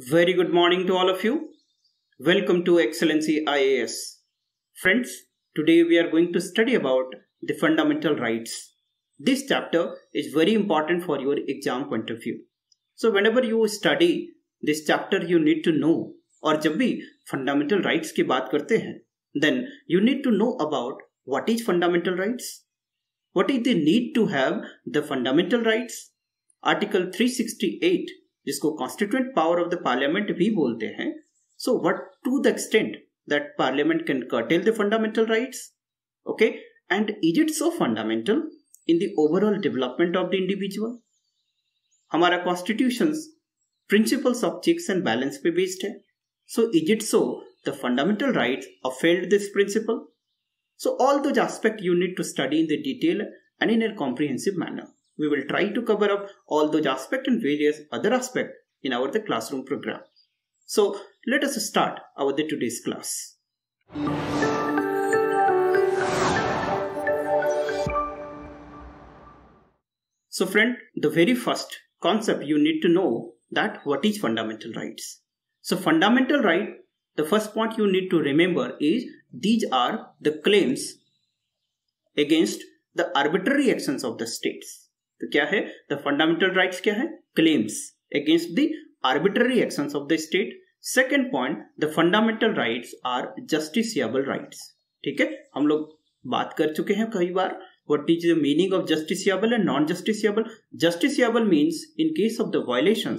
Very good morning to all of you. Welcome to excelNsee IAS. Friends, today we are going to study about the fundamental rights. This chapter is very important for your exam point of view. So whenever you study this chapter, you need to know Or जब भी fundamental rights की बात करते हैं then you need to know about what is fundamental rights. What is the need to have the fundamental rights? Article 368 जिसको constituent power of the parliament भी बोलते हैं। So what to the extent that parliament can curtail the fundamental rights okay and is it so fundamental in overall development of the individual हमारा constitution principles of checks and balance पे based है। So is it so the fundamental rights uphold this principle so all those aspect you need to study in the detail and in a comprehensive manner we will try to cover up all those aspects and various other aspects in our the classroom program. So let us start our the today's class. So friend, the very first concept you need to know that what is fundamental rights. So fundamental right, the first point you need to remember is these are the claims against the arbitrary actions of the states. तो क्या है? The fundamental right क्या है? Claims against the arbitrary actions of the state second point the fundamental rights are justiciable rights ठीक है? हम लोग बात कर चुके हैं कई बार। What is the meaning of justiciable and non justiciable justiciable means in case of the violation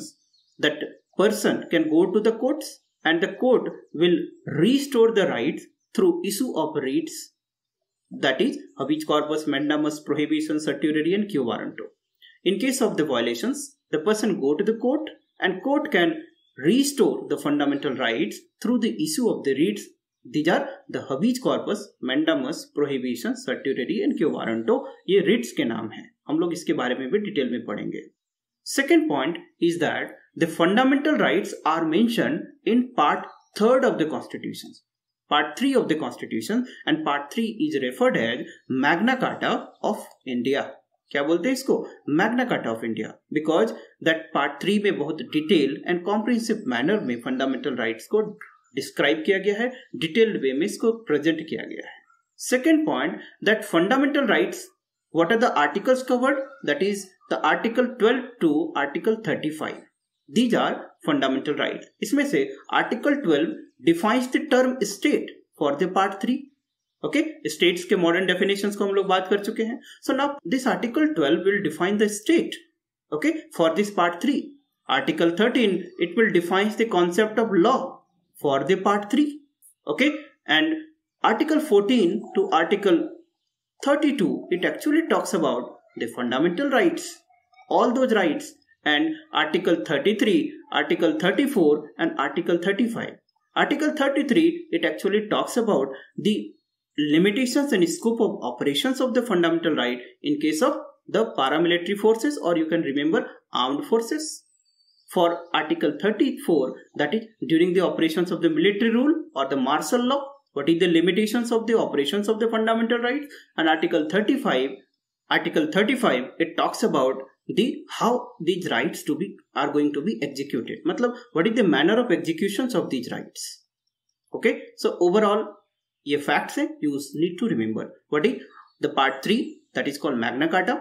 that person can go to the courts and the court will restore the right through issue of writs that is habeas corpus mandamus prohibition certiorari quo warranto in case of the violations, the person go to the court and court can restore the fundamental rights through the issue of the writs. These are the habeas corpus, mandamus, prohibition, certiorari and quo warranto. ये writs के नाम हैं हम लोग इसके बारे में भी डिटेल में पढ़ेंगे Second point is that the fundamental rights are mentioned in part third of the constitution. Part 3 of the constitution and part 3 is referred as Magna Carta of India. क्या बोलते हैं इसको? Magna Carta of India because that part three में बहुत detail and comprehensive manner में fundamental right को describe किया गया है डिटेल्ड वे में इसको प्रेजेंट किया गया है. Second point that fundamental right what are the articles covered that is the article twelve to article thirty five these are fundamental right इसमें से article twelve defines the term state for the part three okay states के modern definition को हम लोग बात कर चुके हैं। So now this article twelve will define the state okay for this part three article thirteen it will define the concept of law for the part three okay and article fourteen to article thirty two it actually talks about the fundamental right all those and article thirty three article thirty four and article thirty five article thirty three it actually talks about the limitations and scope of operations of the fundamental right in case of the paramilitary forces or you can remember armed forces. For Article 34 that is during the operations of the military rule or the martial law what is the limitations of the operations of the fundamental rights and Article 35 Article 35 it talks about the how these rights to be are going to be executed. Matlab what is the manner of executions of these rights? Okay so overall ये facts हैं you need to remember what is the part three that is called Magna carta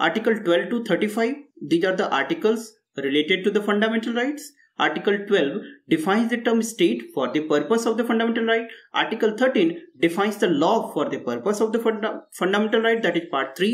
article 12 to 35 these are the articles related to the fundamental rights article 12 defines the term state for the purpose of the fundamental right article 13 defines the law for the purpose of the funda fundamental right that is part 3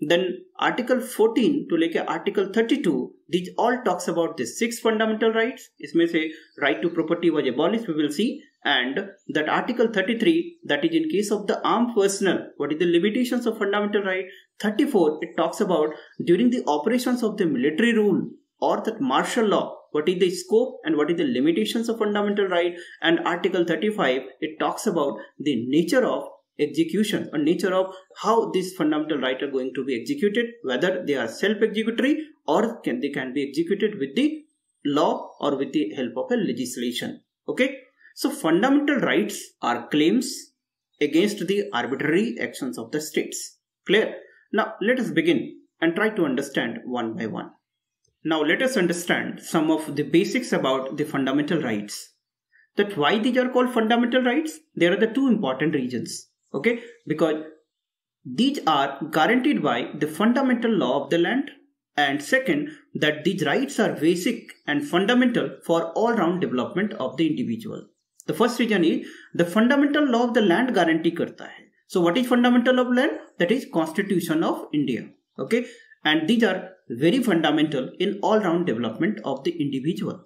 then article 14 to लेके article 32 these all talks about the six fundamental rights इसमें से right to property was abolished we will see and that article 33 that is in case of the armed personnel what is the limitations of fundamental right 34 it talks about during the operations of the military rule or that martial law what is the scope and what is the limitations of fundamental right and article 35 it talks about the nature of execution or nature of how these fundamental rights are going to be executed whether they are self-executory or can they can be executed with the law or with the help of a legislation okay so fundamental rights are claims against the arbitrary actions of the states. Clear? Now let us begin and try to understand one by one. Now let us understand some of the basics about the fundamental rights. That why these are called fundamental rights? There are the two important reasons. Okay, because these are guaranteed by the fundamental law of the land and second that these rights are basic and fundamental for all round development of the individual. The first reason is the fundamental law of the land guarantee karta hai. So what is fundamental of land? That is constitution of India. Okay. And these are very fundamental in all round development of the individual.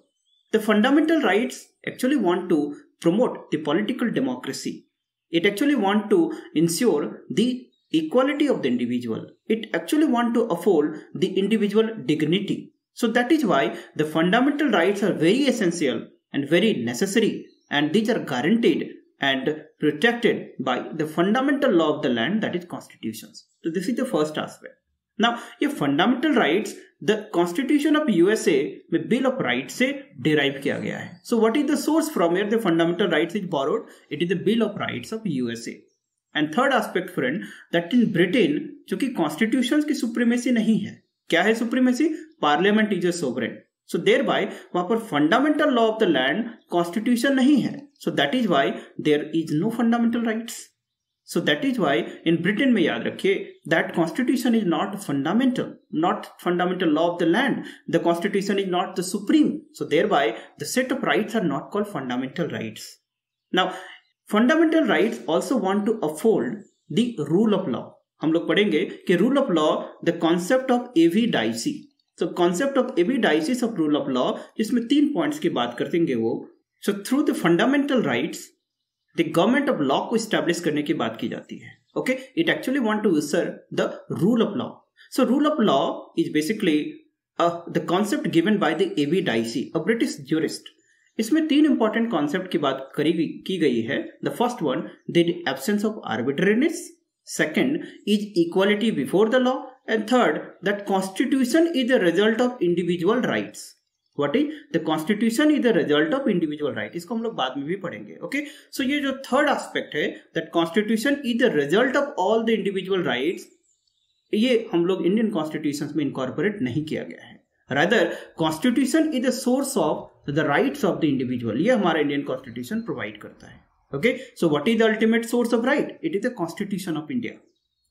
The fundamental rights actually want to promote the political democracy. It actually want to ensure the equality of the individual. It actually want to afford the individual dignity. So that is why the fundamental rights are very essential and very necessary and these are guaranteed and protected by the fundamental law of the land that is constitutions. So this is the first aspect. Now ये fundamental rights the constitution of USA में bill of right से derive किया गया है। So what is the source from the fundamental rights is borrowed it is the bill of rights of USA and third aspect friend that in Britain जो कि constitution की supremacy नहीं है, क्या है supremacy parliament is a sovereign so thereby वहाँ पर fundamental law of the land constitution नहीं है। So that is why there is no fundamental rights so that is why in Britain में याद रखिए that constitution is not fundamental not fundamental law of the land the constitution is not the supreme so thereby the set of rights are not called fundamental rights now fundamental rights also want to uphold the rule of law हम लोग पढ़ेंगे कि rule of law the concept of AV Dicey so concept of AV डाइसिस of rule of law जिसमें तीन points की बात करेंगे वो. So through the fundamental rights the government of law को स्टैब्लिश करने की बात की जाती है okay it actually want to sir the rule of law so rule of law is basically the concept given by the A V Dicey a British jurist इसमें तीन important concept की बात करी की गई है। The first one the absence of arbitrariness second is equality before the law and third that constitution is the result of individual rights what is the constitution is the result of individual right इसको हम लोग बाद में भी पढ़ेंगे okay okay? सो so, ये जो third aspect है that constitution is the result of all the individual rights ये हम लोग इंडियन कॉन्स्टिट्यूशन में इनकॉर्पोरेट नहीं किया गया है। Rather constitution is the source of the rights of the individual ये हमारा इंडियन कॉन्स्टिट्यूशन प्रोवाइड करता है so what is the ultimate source of right? It is the constitution of india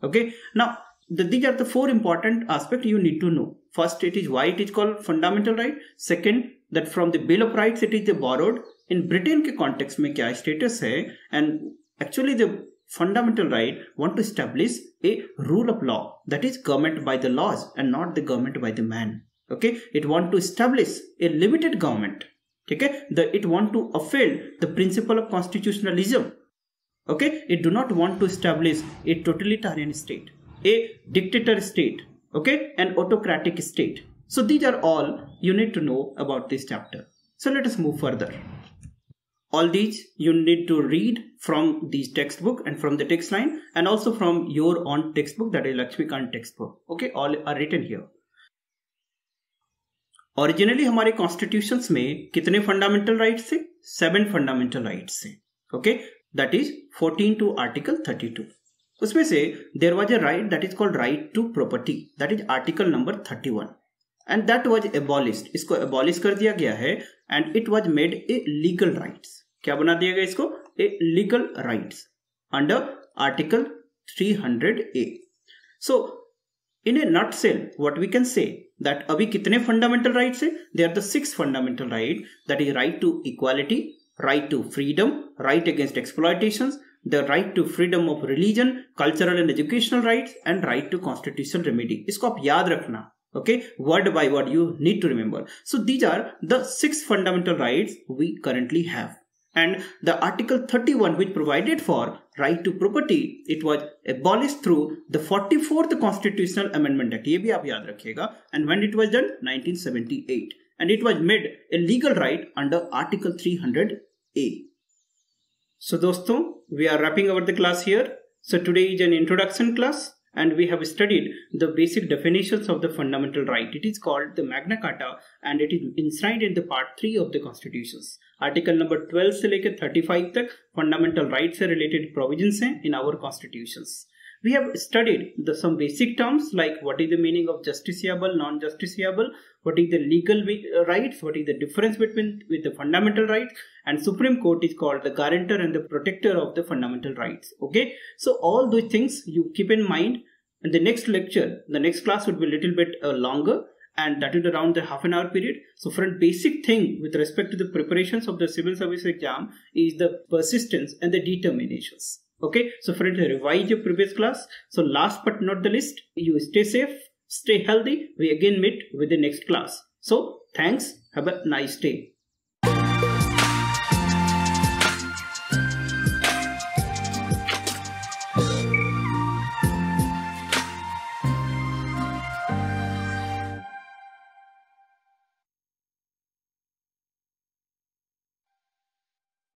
okay? Now the, these are the four important aspects you need to know. First, it is why it is called fundamental right. Second, that from the Bill of Rights it is the borrowed. In Britain के context में क्या status है and actually the fundamental right want to establish a rule of law that is government by the laws and not the government by the man. Okay, it want to establish a limited government. Okay, the it want to uphold the principle of constitutionalism. Okay, it do not want to establish a totalitarian state a dictator state, okay, an autocratic state. So these are all you need to know about this chapter. So let us move further. All these you need to read from this textbook and from the text line and also from your own textbook that is Laxmikanth textbook. Okay, all are written here. Originally, हमारे constitutions made. कितने fundamental rights थे seven fundamental rights थे okay that is fourteen to article उसमें से there was a right that is called right to property that is article number thirty one and that was abolished इसको abolish कर दिया गया है and it was made a legal rights क्या बना दिया गया इसको? A legal rights under article 300 A so in a nutshell what we can say that अभी कितने फंडामेंटल राइट्स है? They are the six fundamental right that is right to equality right to freedom right against exploitation the right to freedom of religion, cultural and educational rights, and right to constitutional remedy. इसको आप याद रखना. Okay, word by word you need to remember. So these are the six fundamental rights we currently have. And the Article 31 which provided for right to property, it was abolished through the 44th Constitutional Amendment Act. ये भी आप याद रखिएगा. And when it was done? 1978. And it was made a legal right under Article 300A. So दोस्तों we are wrapping our the class here. So today is an introduction class and we have studied the basic definitions of the fundamental right. It is called the Magna Carta and it is enshrined in the part 3 of the constitutions. Article number 12 से लेकर 35 तक fundamental rights से related provisions हैं in our constitutions. we have studied the some basic terms like what is the meaning of justiciable, non-justiciable, what is the legal uh, rights, what is the difference between with the fundamental rights, and Supreme Court is called the guarantor and the protector of the fundamental rights. Okay, so all those things you keep in mind. In the next lecture, the next class would be a little bit uh, longer and that is around the half an hour period. So friend, basic thing with respect to the preparations of the civil service exam is the persistence and the determinations. Okay, so friend, revise your previous class. So last but not the least, you stay safe, stay healthy. We again meet with the next class. So thanks. Have a nice day.